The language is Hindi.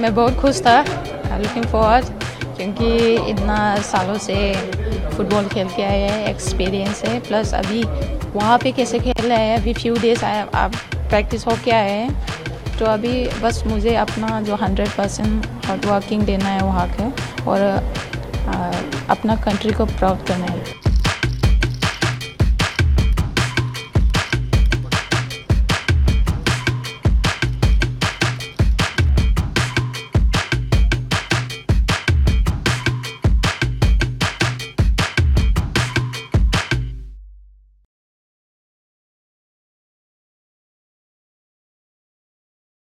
मैं बहुत खुश था लुकिंग फॉरवर्ड क्योंकि इतना सालों से फुटबॉल खेल के आए हैं एक्सपीरियंस है प्लस अभी वहाँ पे कैसे खेल रहे हैं अभी फ्यू डेज़ आए आप प्रैक्टिस हो के आए हैं तो अभी बस मुझे अपना जो हंड्रेड परसेंट हार्ड वर्किंग देना है वहाँ के और आ, अपना कंट्री को प्राउड करना है।